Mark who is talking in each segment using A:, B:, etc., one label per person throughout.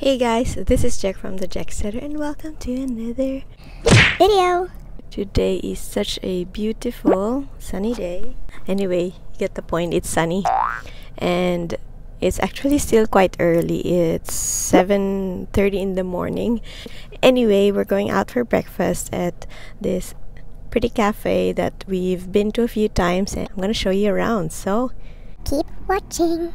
A: Hey guys, this is Jeck from the Jecksetter and welcome to another
B: video.
A: Today is such a beautiful sunny day. Anyway, you get the point, it's sunny. And it's actually still quite early. It's 7:30 in the morning. Anyway, we're going out for breakfast at this pretty cafe that we've been to a few times and I'm going to show you around. So,
B: keep watching.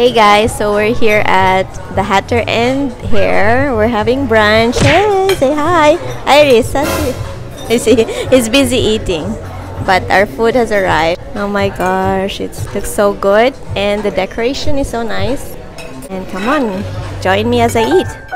A: Hey guys, so we're here at the Hatter and Hare. We're having brunch. Hey, say hi. Iris, is he? He's busy eating. But our food has arrived. Oh my gosh, it looks so good. And the decoration is so nice. And come on, join me as I eat.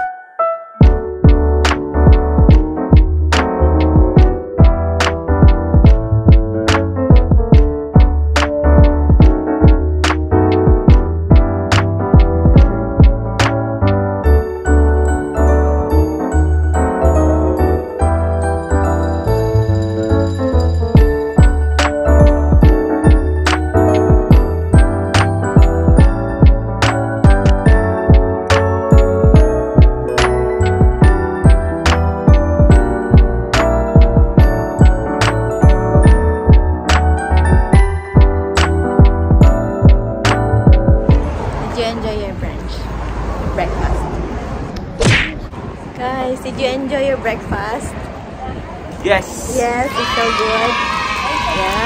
A: Breakfast? Guys, did you enjoy your breakfast?
C: Yes.
A: Yes, it's so good. Yeah.